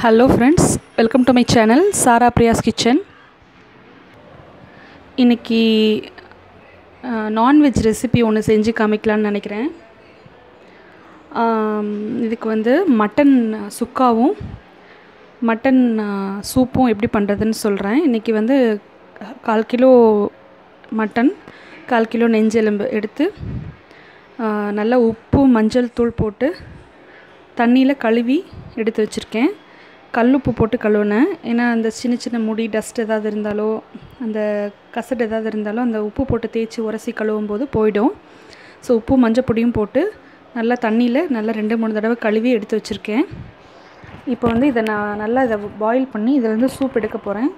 Hello friends welcome to my channel Sara Priya's kitchen இன்றைக்கி non veg recipe ஒன்று செஞ்சு காமிக்கலான்னு நினைக்கிறேன். இதுக்கு வந்து மட்டன் சுக்காவும் மட்டன் சூப்பும் எப்படி பண்ணுறதுன்னு சொல்கிறேன் இன்றைக்கி வந்து கால் கிலோ மட்டன் கால் கிலோ நெஞ்செலும்பு எடுத்து நல்லா உப்பு மஞ்சள் தூள் போட்டு தண்ணியில் கழுவி எடுத்து வச்சுருக்கேன். கல்லுப்பு போட்டு கழுவுனேன். ஏன்னா அந்த சின்ன சின்ன முடி டஸ்ட் ஏதாவது இருந்தாலோ அந்த கசடு ஏதாவது இருந்தாலோ அந்த உப்பு போட்டு தேய்ச்சி உரசி கழுவும் போது போயிடும். ஸோ உப்பு மஞ்சள் பொடியும் போட்டு நல்லா தண்ணியில் நல்லா ரெண்டு மூணு தடவை கழுவி எடுத்து வச்சுருக்கேன். இப்போ வந்து இதை நான் நல்லா இதை பாயில் பண்ணி இதில் சூப் எடுக்க போகிறேன்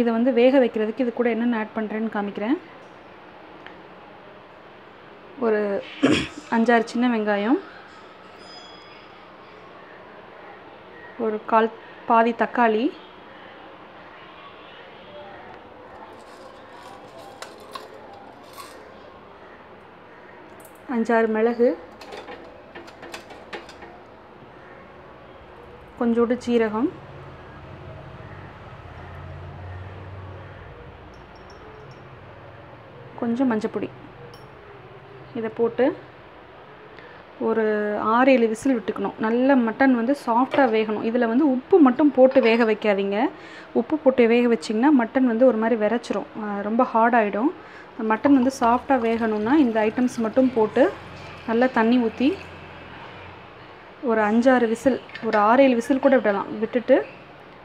இதை வந்து வேக வைக்கிறதுக்கு இது கூட என்னென்ன ஆட் பண்ணுறேன்னு காமிக்கிறேன். ஒரு அஞ்சாறு சின்ன வெங்காயம். ஒரு கால் பாதி தக்காளி. அஞ்சாறு மிளகு. கொஞ்சோடு சீரகம். கொஞ்சம் மஞ்சப்பொடி. இதை போட்டு ஒரு ஆறு ஏழு விசில் விட்டுக்கணும். நல்ல மட்டன் வந்து சாஃப்டாக வேகணும். இதில் வந்து உப்பு மட்டும் போட்டு வேக வைக்காதீங்க. உப்பு போட்டு வேக வச்சிங்கன்னா மட்டன் வந்து ஒரு மாதிரி விரைச்சிரும். ரொம்ப ஹார்டாகிடும் மட்டன் வந்து சாஃப்டாக வேகணும்னா இந்த ஐட்டம்ஸ் மட்டும் போட்டு நல்லா தண்ணி ஊற்றி ஒரு அஞ்சாறு விசில் ஒரு ஆறு ஏழு விசில் கூட விடலாம். விட்டுட்டு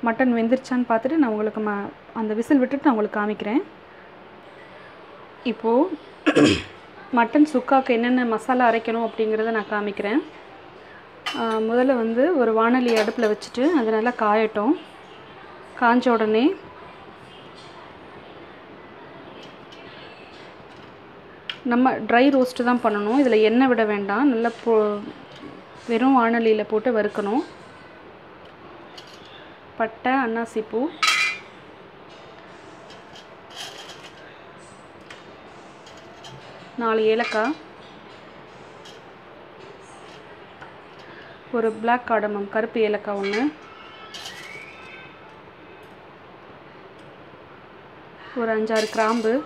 மட்டன் வெந்துருச்சான்னு பார்த்துட்டு நான் உங்களுக்கு ம அந்த விசில் விட்டுட்டு நான் உங்களுக்கு காமிக்கிறேன். இப்போது மட்டன் சுக்காவுக்கு என்னென்ன மசாலா அரைக்கணும் அப்படிங்கிறத நான் காமிக்கிறேன். முதல்ல வந்து ஒரு வானொலி அடுப்பில் வச்சுட்டு அது நல்லா காயட்டும். காஞ்ச உடனே நம்ம ட்ரை ரோஸ்ட்டு தான் பண்ணணும். இதில் எண்ணெய் விட வேண்டாம். நல்லா போ வெறும் வானொலியில் போட்டு வறுக்கணும். பட்டை அன்னாசிப்பூ நாலு ஏலக்காய். ஒரு பிளாக் காடமம் கருப்பு ஏலக்காய் ஒன்று ஒரு அஞ்சாறு கிராம்பு.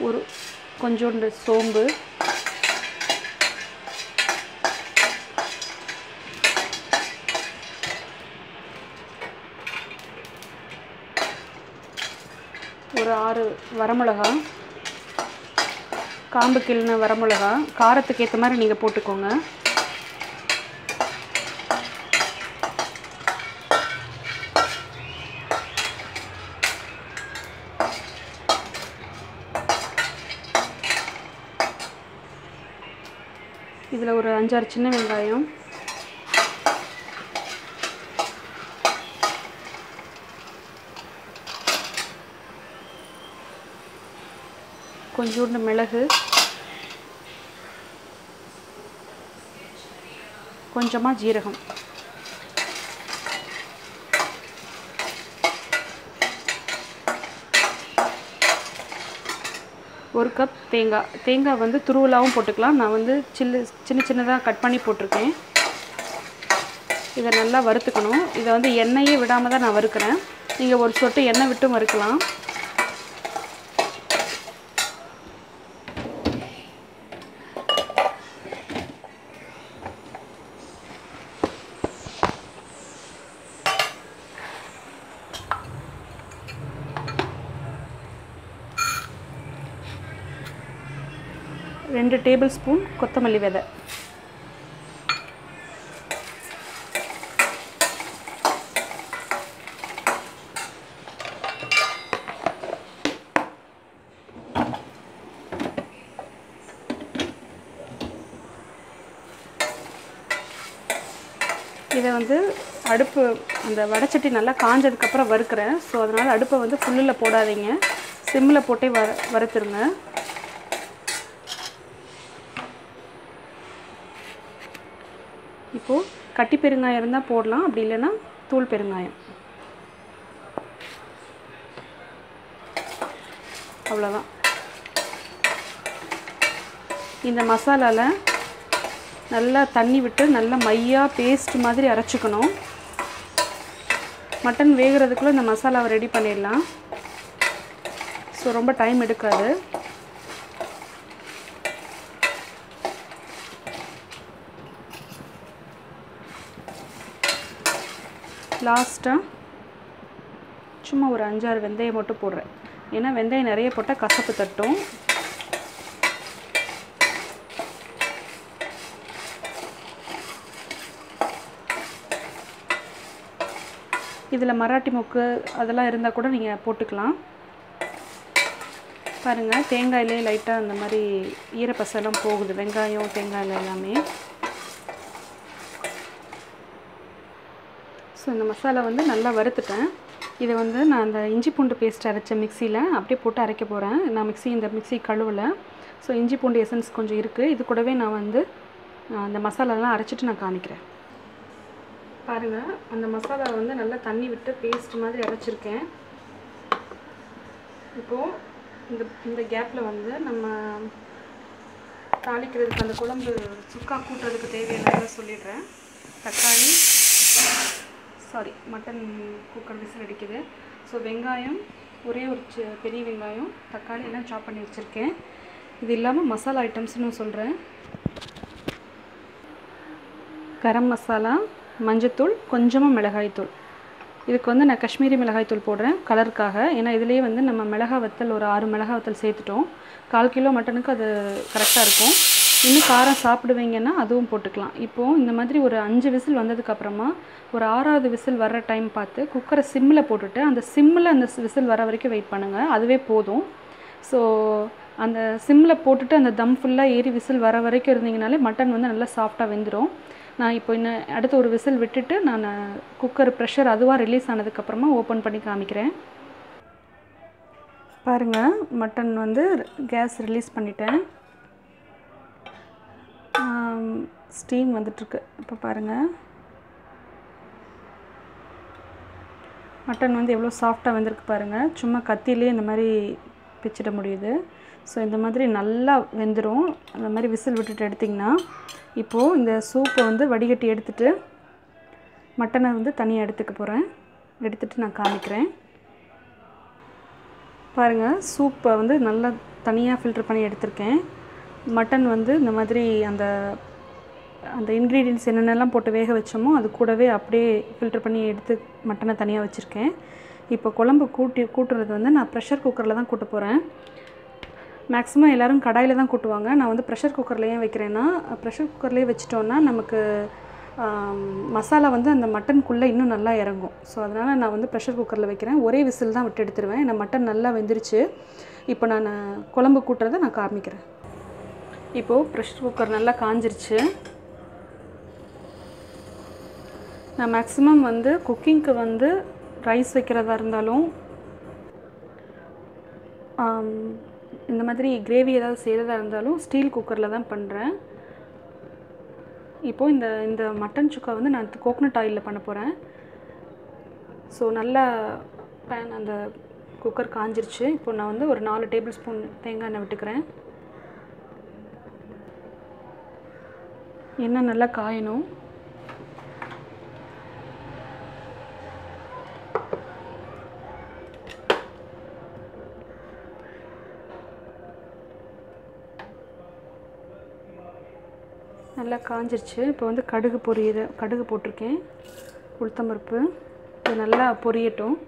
ஒரு கொஞ்சோண்டு சோம்பு. ஒரு ஆறு வரமிளகா காம்பு கிள்ளின வரமிளகா காரத்துக்கு ஏற்ற மாதிரி நீங்கள் போட்டுக்கோங்க. இதில் ஒரு அஞ்சாறு சின்ன வெங்காயம் கொஞ்சோண்டு மிளகு கொஞ்சமாக ஜீரகம். ஒரு கப் தேங்காய் தேங்காய் வந்து துருவலாகவும் போட்டுக்கலாம். நான் வந்து சில்லு சின்ன சின்னதாக கட் பண்ணி போட்டிருக்கேன். இதை நல்லா வறுத்துக்கணும். இதை வந்து எண்ணெயே விடாமல் தான் நான் வறுக்கிறேன். நீங்கள் ஒரு சொட்டு எண்ணெய் விட்டும் வறுக்கலாம். ரெண்டு டேபிள் ஸ்பூன் கொத்தமல்லி விதை. இதை வந்து அடுப்பு அந்த வடைச்சட்டி நல்லா காஞ்சதுக்கப்புறம் வறுக்கிறேன். ஸோ அதனால் அடுப்பை வந்து ஃபுல்லில் போடாதீங்க. சிம்மில் போட்டே வர வறுத்துருங்க. இப்போது கட்டி பெருங்காயம் இருந்தால் போடலாம் அப்படி இல்லைன்னா தூள் பெருங்காயம். அவ்வளோதான் இந்த மசாலாவில் நல்லா தண்ணி விட்டு நல்லா மையாக பேஸ்ட் மாதிரி அரைச்சிக்கணும். மட்டன் வேகிறதுக்குள்ளே இந்த மசாலாவை ரெடி பண்ணிடலாம். ஸோ ரொம்ப டைம் எடுக்காது. லாஸ்ட்டாக சும்மா ஒரு அஞ்சாறு வெந்தயம் மட்டும் போடுறேன். ஏன்னா வெந்தயம் நிறைய போட்டால் கசப்பு தட்டும். இதில் மராட்டி மொக்கு அதெல்லாம் இருந்தால் கூட நீங்கள் போட்டுக்கலாம். பாருங்கள் தேங்காயிலே லைட்டாக அந்த மாதிரி ஈரப்பசெல்லாம் போகுது. வெங்காயம் தேங்காயில் எல்லாமே. ஸோ இந்த மசாலா வந்து நல்லா வறுத்துட்டேன். இதை வந்து நான் அந்த இஞ்சி பூண்டு பேஸ்ட் அரைச்ச மிக்சியில் அப்படியே போட்டு அரைக்க போகிறேன் நான் மிக்ஸி இந்த மிக்சி கழுவலை. ஸோ இஞ்சி பூண்டு எசன்ஸ் கொஞ்சம் இருக்குது இது கூடவே நான் வந்து அந்த மசாலாலாம் அரைச்சிட்டு நான் காமிக்கிறேன். பாருங்கள் அந்த மசாலாவை வந்து நல்லா தண்ணி விட்டு பேஸ்ட் மாதிரி அரைச்சிருக்கேன். இப்போது இந்த இந்த கேப்பில் வந்து நம்ம தாளிக்கிறதுக்கு அந்த குழம்பு சுக்கா கூட்டுறதுக்கு தேவையானதை சொல்லிடுறேன். தக்காளி சாரி மட்டன் குக்கர் விசில் அடிக்குது. ஸோ வெங்காயம் ஒரே ஒரு பெரிய வெங்காயம் தக்காளி எல்லாம் சாப் பண்ணி வச்சுருக்கேன். இது இல்லாமல் மசாலா ஐட்டம்ஸ்னு சொல்கிறேன் கரம் மசாலா மஞ்சத்தூள் கொஞ்சமாக மிளகாய்த்தூள். இதுக்கு வந்து நான் காஷ்மீரி மிளகாய்த்தூள் போடுறேன் கலருக்காக. ஏன்னா இதுலேயே வந்து நம்ம மிளகாய் வத்தல் ஒரு ஆறு மிளகாய் வத்தல் சேர்த்துட்டோம். கால் கிலோ மட்டனுக்கு அது கரெக்டாக இருக்கும். இன்னும் காரம் சாப்பிடுவீங்கன்னா அதுவும் போட்டுக்கலாம். இப்போது இந்த மாதிரி ஒரு அஞ்சு விசில் வந்ததுக்கப்புறமா ஒரு ஆறாவது விசில் வர்ற டைம் பார்த்து குக்கரை சிம்மில் போட்டுட்டு அந்த சிம்மில் அந்த விசில் வர வரைக்கும் வெயிட் பண்ணுங்கள் அதுவே போதும். ஸோ அந்த சிம்மில் போட்டுட்டு அந்த தம் ஃபுல்லாக ஏறி விசில் வர வரைக்கும் இருந்தீங்கனாலே மட்டன் வந்து நல்லா சாஃப்டாக வெந்துடும் நான் இப்போ இன்னும் அடுத்து ஒரு விசில் விட்டுட்டு நான் குக்கர் ப்ரெஷர் அதுவாக ரிலீஸ் ஆனதுக்கப்புறமா ஓப்பன் பண்ணி காமிக்கிறேன். பாருங்கள் மட்டன் வந்து கேஸ் ரிலீஸ் பண்ணிட்டேன். ஸ்டீம் வந்துட்டுருக்கு. இப்போ பாருங்கள் மட்டன் வந்து எவ்வளோ சாஃப்டாக வந்திருக்கு பாருங்கள் சும்மா கத்திலே இந்த மாதிரி பிச்சிட முடியுது. ஸோ இந்த மாதிரி நல்லா வெந்துடும் அந்த மாதிரி விசில் விட்டுட்டு எடுத்திங்கன்னா இப்போது இந்த சூப்பை வந்து வடிகட்டி எடுத்துட்டு மட்டனை வந்து தனியாக எடுத்துக்க போகிறேன் எடுத்துகிட்டு நான் காமிக்கிறேன். பாருங்கள் சூப்பை வந்து நல்லா தனியாக ஃபில்டர் பண்ணி எடுத்திருக்கேன். மட்டன் வந்து இந்த மாதிரி அந்த அந்த இன்க்ரீடியன்ஸ் என்னென்னலாம் போட்டு வேக வச்சோமோ அது கூடவே அப்படியே ஃபில்டர் பண்ணி எடுத்து மட்டனை தனியாக வச்சுருக்கேன். இப்போ குழம்பு கூட்டி கூட்டுறது வந்து நான் ப்ரெஷர் குக்கரில் தான் கூட்ட போகிறேன் மேக்ஸிமம் எல்லோரும் கடாயில் தான் கூட்டுவாங்க. நான் வந்து ப்ரெஷர் குக்கரில் ஏன் வைக்கிறேன்னா ப்ரெஷர் குக்கர்லேயே வச்சிட்டோன்னா நமக்கு மசாலா வந்து அந்த மட்டனுக்குள்ளே இன்னும் நல்லா இறங்கும். ஸோ அதனால் நான் வந்து ப்ரெஷர் குக்கரில் வைக்கிறேன். ஒரே விசில் தான் விட்டு எடுத்துருவேன். ஏன்னா மட்டன் நல்லா வெந்துருச்சு. இப்போ நான் குழம்பு கூட்டுறதை நான் காமிக்கிறேன். இப்போது ப்ரெஷர் குக்கர் நல்லா காஞ்சிருச்சு. நான் மேக்ஸிமம் வந்து குக்கிங்க்கு வந்து ரைஸ் வைக்கிறதா இருந்தாலும் இந்த மாதிரி கிரேவி ஏதாவது செய்கிறதா இருந்தாலும் ஸ்டீல் குக்கரில் தான் பண்ணுறேன் இப்போது இந்த இந்த மட்டன் சுக்கா வந்து நான் கோகனட் ஆயிலில் பண்ண போகிறேன் ஸோ நல்லா பேன் அந்த குக்கர் காஞ்சிருச்சு. இப்போ நான் வந்து ஒரு நாலு டேபிள் ஸ்பூன் தேங்காய் எண்ணெய் விட்டுக்கிறேன். எண்ணெய் நல்லா காயணும்? நல்லா காஞ்சிருச்சு. இப்போ வந்து கடுகு பொரியுது கடுகு போட்டிருக்கேன். உளுத்தம்பருப்பு. இது நல்லா பொரியட்டும்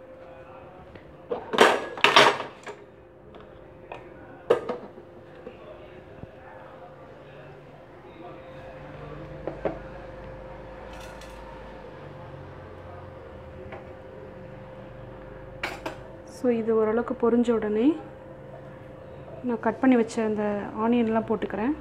ஸோ இது ஓரளவுக்கு பொரிஞ்ச உடனே நான் கட் பண்ணி வச்ச அந்த ஆனியன்லாம் போட்டுக்கிறேன்.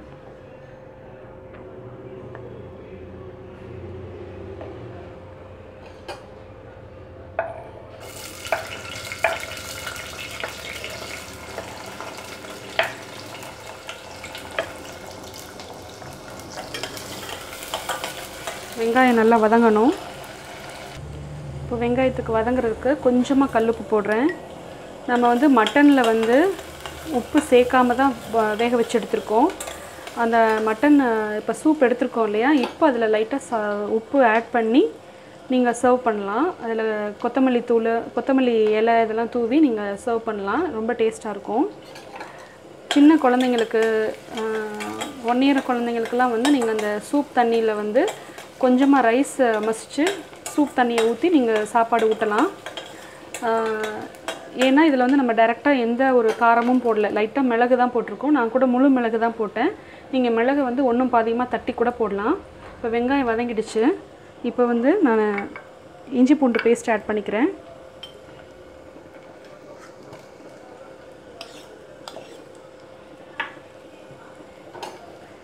வெங்காயம் நல்லா வதங்கணும். இப்போ வெங்காயத்துக்கு வதங்குறதுக்கு கொஞ்சமாக கல்லுப்பு போடுறேன். நம்ம வந்து மட்டனில் வந்து உப்பு சேர்க்காம தான் வேக வச்சு எடுத்திருக்கோம் அந்த மட்டன் இப்போ சூப் எடுத்திருக்கோம் இல்லையா? இப்போ அதில் லைட்டாக சா உப்பு ஆட் பண்ணி நீங்கள் சர்வ் பண்ணலாம். அதில் கொத்தமல்லி தூள் கொத்தமல்லி இலை இதெல்லாம் தூவி நீங்கள் சர்வ் பண்ணலாம். ரொம்ப டேஸ்ட்டாக இருக்கும். சின்ன குழந்தைங்களுக்கு ஒன் இயர் குழந்தைங்களுக்குலாம் வந்து நீங்கள் அந்த சூப் தண்ணியில் வந்து கொஞ்சமாக ரைஸ் மசிச்சு சூப் தண்ணியை ஊற்றி நீங்கள் சாப்பாடு ஊட்டலாம். ஏன்னா இதில் வந்து நம்ம டைரெக்டாக எந்த ஒரு காரமும் போடல. லைட்டாக மிளகு தான் போட்டிருக்கோம். நான் கூட முழு மிளகு தான் போட்டேன். நீங்கள் மிளகு வந்து ஒன்றும் பாதியமாக தட்டி கூட போடலாம். இப்போ வெங்காயம் வதங்கிடுச்சு. இப்போ வந்து நான் இஞ்சி பூண்டு பேஸ்ட் ஆட் பண்ணிக்கிறேன்.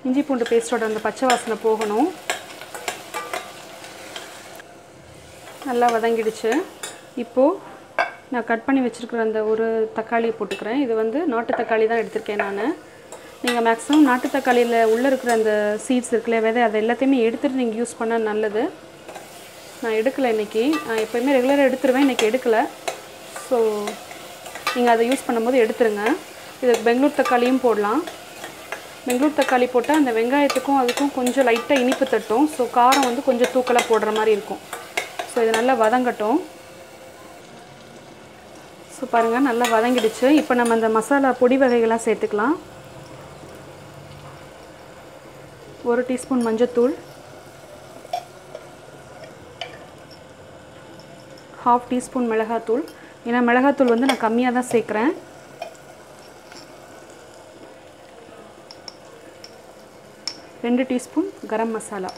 இஞ்சி பூண்டு பேஸ்ட்டோட அந்த பச்சை வாசனை போகணும். நல்லா வதங்கிடுச்சு. இப்போது நான் கட் பண்ணி வச்சுருக்கிற அந்த ஒரு தக்காளியை போட்டுக்கிறேன். இது வந்து நாட்டு தக்காளி தான் எடுத்திருக்கேன் நான். நீங்கள் மேக்ஸிமம் நாட்டு தக்காளியில் உள்ளே இருக்கிற அந்த சீட்ஸ் இருக்குல்ல விதை அதை எல்லாத்தையுமே எடுத்துகிட்டு நீங்கள் யூஸ் பண்ணால் நல்லது. நான் எடுக்கலை இன்றைக்கி நான் எப்போயுமே ரெகுலராக எடுத்துருவேன் இன்றைக்கி எடுக்கலை. ஸோ நீங்கள் அதை யூஸ் பண்ணும்போது எடுத்துருங்க. இதுக்கு பெங்களூர் தக்காளியும் போடலாம். பெங்களூர் தக்காளி போட்டால் அந்த வெங்காயத்துக்கும் அதுக்கும் கொஞ்சம் லைட்டாக இனிப்பு தட்டும். ஸோ காரம் வந்து கொஞ்சம் தூக்கலாக போடுற மாதிரி இருக்கும். ஸோ இது நல்லா வதங்கட்டும். ஸோ பாருங்கள் நல்லா வதங்கிடுச்சு. இப்போ நம்ம அந்த மசாலா பொடி வகைகள்லாம் சேர்த்துக்கலாம். ஒரு டீஸ்பூன் மஞ்சத்தூள். ஹாஃப் டீஸ்பூன் மிளகாத்தூள். ஏன்னா மிளகாத்தூள் வந்து நான் கம்மியாக தான் சேர்க்குறேன். ரெண்டு டீஸ்பூன் கரம் மசாலா.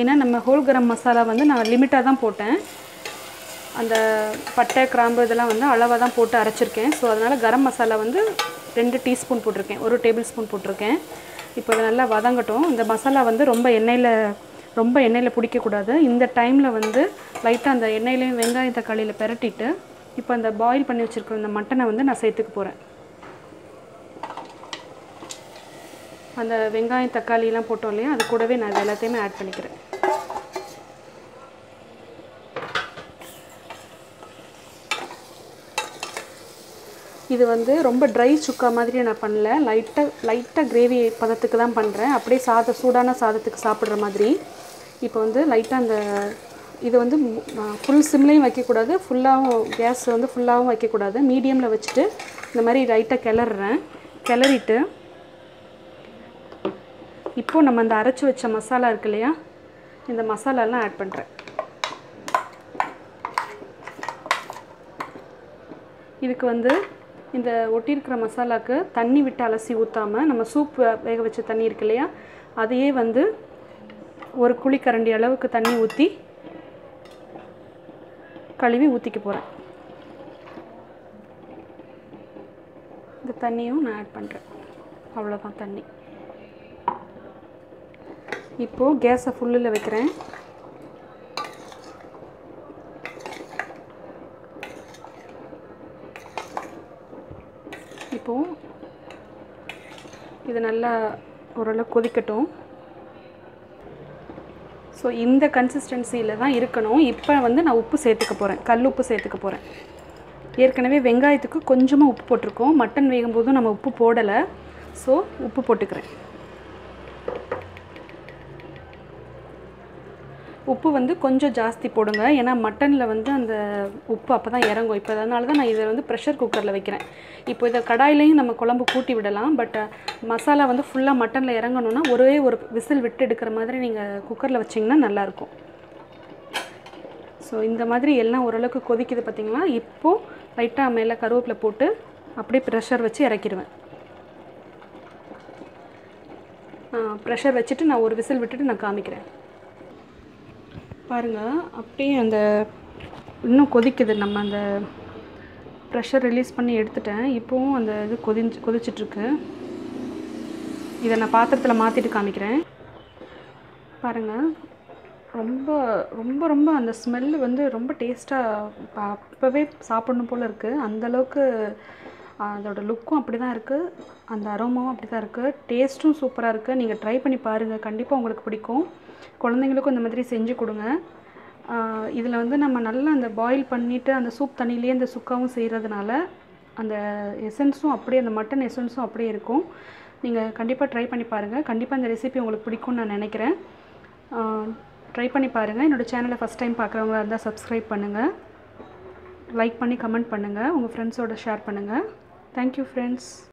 ஏன்னா நம்ம ஹோல் கரம் மசாலா வந்து நான் லிமிட்டாக தான் போட்டேன். அந்த பட்டை கிராம்பு இதெல்லாம் வந்து அளவாக தான் போட்டு அரைச்சிருக்கேன். ஸோ அதனால் கரம் மசாலா வந்து ரெண்டு டீஸ்பூன் போட்டிருக்கேன். ஒரு டேபிள் ஸ்பூன் போட்டிருக்கேன். இப்போ அதை நல்லா வதங்கட்டும். இந்த மசாலா வந்து ரொம்ப எண்ணெயில் ரொம்ப எண்ணெயில் பிடிக்கக்கூடாது. இந்த டைமில் வந்து லைட்டாக அந்த எண்ணெயிலையும் வெங்காயம் தக்காளியில் பெரட்டிட்டு இப்போ அந்த பாயில் பண்ணி வச்சுருக்கிற இந்த மட்டனை வந்து நான் சேர்த்துக்க போகிறேன் அந்த வெங்காயம் தக்காளிலாம் போட்டோம் இல்லையா? அது கூடவே நான் இது எல்லாத்தையுமே ஆட் பண்ணிக்கிறேன். இது வந்து ரொம்ப ட்ரை சுக்கா மாதிரி நான் பண்ணல. லைட்டாக லைட்டாக கிரேவி பதத்துக்கு தான் பண்ணுறேன் அப்படியே சாத சூடான சாதத்துக்கு சாப்பிட்ற மாதிரி. இப்போ வந்து லைட்டாக அந்த இது வந்து ஃபுல் சிம்லேயும் வைக்கக்கூடாது. ஃபுல்லாகவும் கேஸ் வந்து ஃபுல்லாகவும் வைக்கக்கூடாது. மீடியமில் வச்சுட்டு இந்த மாதிரி லைட்டாக கிளறுறேன். கிளறிட்டு இப்போது நம்ம அந்த அரைச்சி வச்ச மசாலா இருக்கு இல்லையா? இந்த மசாலாலாம் ஆட் பண்ணுறேன் இதுக்கு வந்து இந்த ஒட்டியிருக்கிற மசாலாவுக்கு தண்ணி விட்டு அலசி ஊற்றாமல் நம்ம சூப் வேக வச்ச தண்ணி இருக்கு இல்லையா? அதையே வந்து ஒரு குழிக்கரண்டி அளவுக்கு தண்ணி ஊற்றி கழுவி ஊற்றிக்க போகிறேன் இந்த தண்ணியும் நான் ஆட் பண்ணுறேன் அவ்வளோதான் தண்ணி. இப்போது கேஸை ஃபுல்லில் வைக்கிறேன் இப்போது இது நல்லா ஓரளவு கொதிக்கட்டும். ஸோ இந்த கன்சிஸ்டன்சியில் தான் இருக்கணும். இப்போ வந்து நான் உப்பு சேர்த்துக்க போகிறேன் கல் உப்பு சேர்த்துக்க போகிறேன் ஏற்கனவே வெங்காயத்துக்கு கொஞ்சமாக உப்பு போட்டிருக்கோம். மட்டன் வேகும்போதும் நம்ம உப்பு போடலை. ஸோ உப்பு போட்டுக்கிறேன். உப்பு வந்து கொஞ்சம் ஜாஸ்தி போடுங்க. ஏன்னா மட்டனில் வந்து அந்த உப்பு அப்போ தான் இறங்கும். இப்போ அதனால தான் நான் இதை வந்து ப்ரெஷர் குக்கரில் வைக்கிறேன். இப்போ இதை கடாயிலையும் நம்ம குழம்பு கூட்டி விடலாம். பட் மசாலா வந்து ஃபுல்லாக மட்டனில் இறங்கணுன்னா ஒரே ஒரு விசில் விட்டு எடுக்கிற மாதிரி நீங்கள் குக்கரில் வச்சிங்கன்னா நல்லாயிருக்கும். ஸோ இந்த மாதிரி எல்லாம் ஓரளவுக்கு கொதிக்குது பார்த்திங்களா இப்போது லைட்டாக மேலே கருவேப்பில் போட்டு அப்படியே ப்ரெஷர் வச்சு இறக்கிடுவேன். ப்ரெஷர் வச்சுட்டு நான் ஒரு விசில் விட்டுட்டு நான் காமிக்கிறேன். பாருங்கள் அப்படியே அந்த இன்னும் கொதிக்குது. நம்ம அந்த ப்ரெஷர் ரிலீஸ் பண்ணி எடுத்துட்டேன். இப்போவும் அந்த இது கொதிஞ்சு கொதிச்சிட்ருக்கு. இதை நான் பாத்திரத்தில் மாற்றிட்டு காமிக்கிறேன். பாருங்கள் ரொம்ப ரொம்ப ரொம்ப அந்த ஸ்மெல்லு வந்து ரொம்ப டேஸ்ட்டாக அப்போவே சாப்பிடணும் போல் இருக்குது அந்தளவுக்கு அதோடய லுக்கும் அப்படி தான் இருக்குது அந்த அரோமாவும் அப்படி தான் இருக்குது டேஸ்ட்டும் சூப்பராக இருக்குது நீங்கள் ட்ரை பண்ணி பாருங்கள் கண்டிப்பாக உங்களுக்கு பிடிக்கும். குழந்தைங்களுக்கும் இந்த மாதிரி செஞ்சு கொடுங்க. இதில் வந்து நம்ம நல்லா அந்த பாயில் பண்ணிவிட்டு அந்த சூப் தண்ணியிலேயே அந்த சுக்காவும் செய்கிறதுனால அந்த எசன்ஸும் அப்படியே அந்த மட்டன் எசன்ஸும் அப்படியே இருக்கும். நீங்கள் கண்டிப்பாக ட்ரை பண்ணி பாருங்கள் கண்டிப்பாக இந்த ரெசிபி உங்களுக்கு பிடிக்கும்னு நான் நினைக்கிறேன். ட்ரை பண்ணி பாருங்கள் என்னோடய சேனலை ஃபஸ்ட் டைம் பார்க்குறவங்களா இருந்தால் சப்ஸ்கிரைப் பண்ணுங்கள் லைக் பண்ணி கமெண்ட் பண்ணுங்கள் உங்கள் ஃப்ரெண்ட்ஸோட ஷேர் பண்ணுங்கள் தேங்க்யூ ஃப்ரெண்ட்ஸ்